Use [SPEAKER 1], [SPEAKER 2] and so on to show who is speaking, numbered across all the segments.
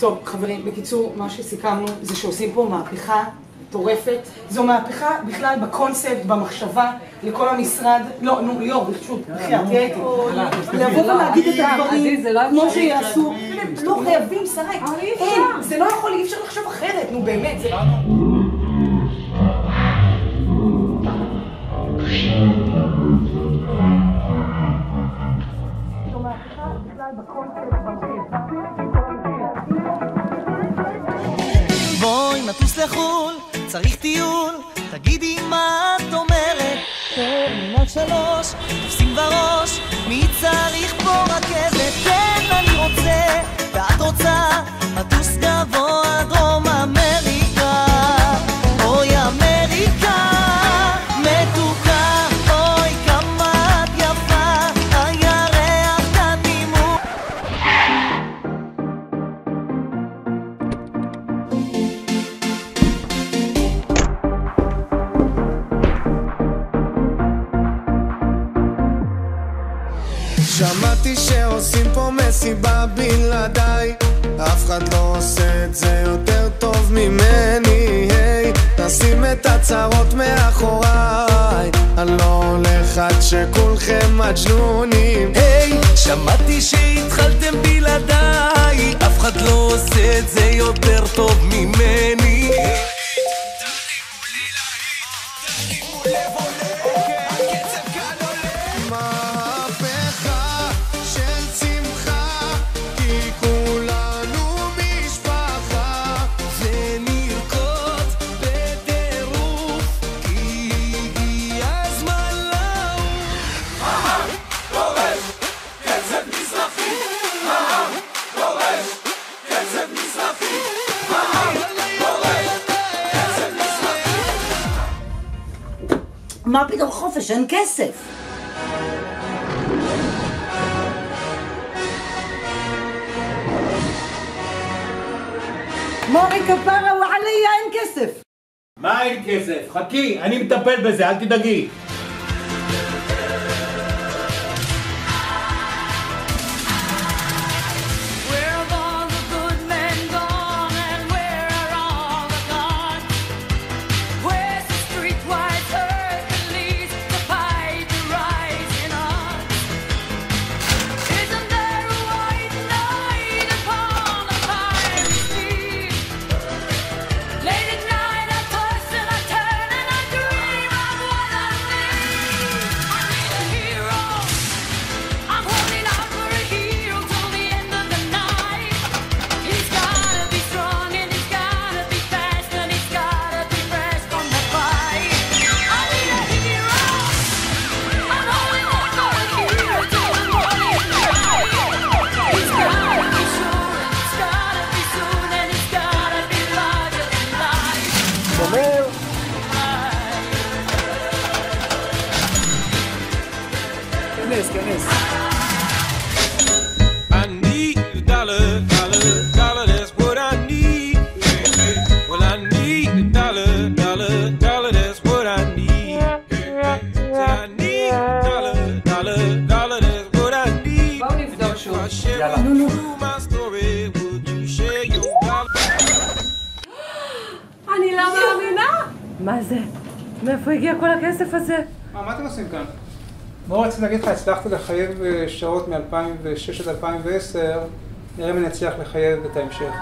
[SPEAKER 1] טוב, חברים, בקיצור, מה שסיכמנו זה שעושים פה מהפכה מטורפת. זו מהפכה בכלל בקונספט, במחשבה, לכל המשרד. לא, נו, ליאור, פשוט, בחייאת, תהיה איתי. לבוא ולהגיד את הדברים כמו שיעשו. לא חייבים, שרי. אין, זה לא יכול, אי אפשר לחשוב אחרת, נו באמת. זה- בקונספט,
[SPEAKER 2] בואי לחו"ל, צריך טיול, תגידי מה את אומרת. טרמינל שלוש, תופסים בראש, מי צריך פה רכבת?
[SPEAKER 3] שמעתי שעושים פה מסיבה בלעדיי. אף אחד לא עושה את זה יותר טוב ממני היי, נשים את הצרות מאחוריי. אני לא הולך עד שכולכם מג'נונים.
[SPEAKER 2] היי, שמעתי שהתחלתם בלעדיי, אף אחד לא עושה את זה יותר טוב ממני.
[SPEAKER 4] מה פתאום חופש? אין כסף. מורי כפרה וואליה אין כסף.
[SPEAKER 5] מה אין כסף? חכי, אני מטפל בזה, אל תדאגי.
[SPEAKER 6] Dollar?
[SPEAKER 7] אני לא מאמינה.
[SPEAKER 8] מה זה? מאיפה הגיע כל הכסף הזה?
[SPEAKER 9] מה, מה אתם עושים כאן? מאוד רציתי להגיד לך, הצלחתי לחייב אה, שעות מ-2006 עד 2010, נראה אם אני אצליח לחייב את ההמשך.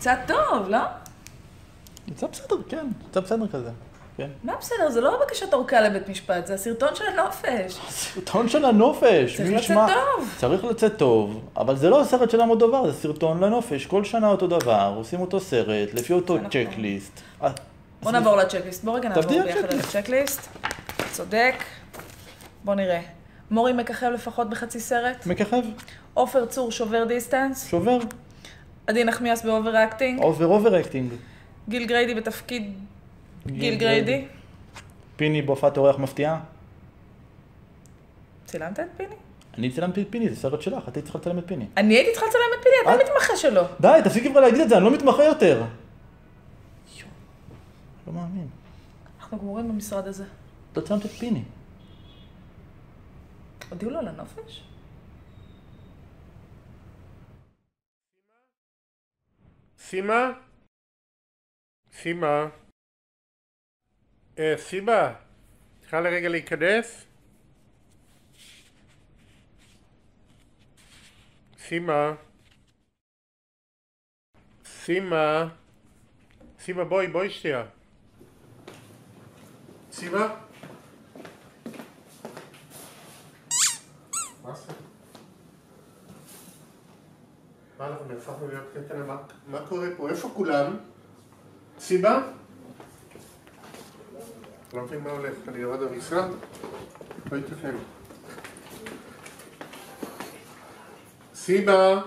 [SPEAKER 8] קצת טוב, לא?
[SPEAKER 10] יצא בסדר, כן, יצא בסדר כזה. כן.
[SPEAKER 8] מה בסדר? זה לא בקשת אורכה לבית משפט, זה הסרטון של הנופש.
[SPEAKER 10] סרטון של הנופש,
[SPEAKER 8] צריך לצאת
[SPEAKER 10] ישמע?
[SPEAKER 8] טוב.
[SPEAKER 10] צריך לצאת טוב, אבל זה לא הסרט של המודובר, זה סרטון לנופש, כל שנה אותו דבר, עושים אותו סרט, לפי אותו
[SPEAKER 8] נכון.
[SPEAKER 10] צ'קליסט. אה,
[SPEAKER 8] בוא נעבור לצ'קליסט. בוא רגע נעבור ביחד על
[SPEAKER 10] צ'קליסט.
[SPEAKER 8] הצ'קליסט. צודק. בוא נראה. מורי מככב לפחות בחצי סרט.
[SPEAKER 10] מככב,
[SPEAKER 8] עופר צור שובר דיסטנס.
[SPEAKER 10] שובר,
[SPEAKER 8] עדי נחמיאס ב
[SPEAKER 10] overacting. over overacting.
[SPEAKER 8] גיל גריידי בתפקיד גיל גריידי.
[SPEAKER 10] פיני בהופעת אורח מפתיעה.
[SPEAKER 8] צילמת את פיני?
[SPEAKER 10] אני צילמתי את פיני, זה סרט שלך, את היית צריכה לצלם את פיני.
[SPEAKER 8] אני הייתי צריכה לצלם את פיני, אתה
[SPEAKER 10] את?
[SPEAKER 8] המתמחה שלו.
[SPEAKER 10] די, תפסיקי כבר להגיד את זה, אני לא מתמחה יותר. לא מאמין.
[SPEAKER 8] אנחנו גמורים במשרד הזה.
[SPEAKER 10] לא צילמת את פיני.
[SPEAKER 8] הודיעו לו לנופש?
[SPEAKER 11] סימה? סימה? אה, סימה? צריכה לרגע להיכנס? סימה? סימה? סימה בואי, בואי שנייה. סימה? מה זה? נהפכנו להיות קטנה? מה, מה קורה פה? איפה כולם? סיבה? לא מבין מה הולך, אני יורד במשרד? לא ייתכן. סיבה?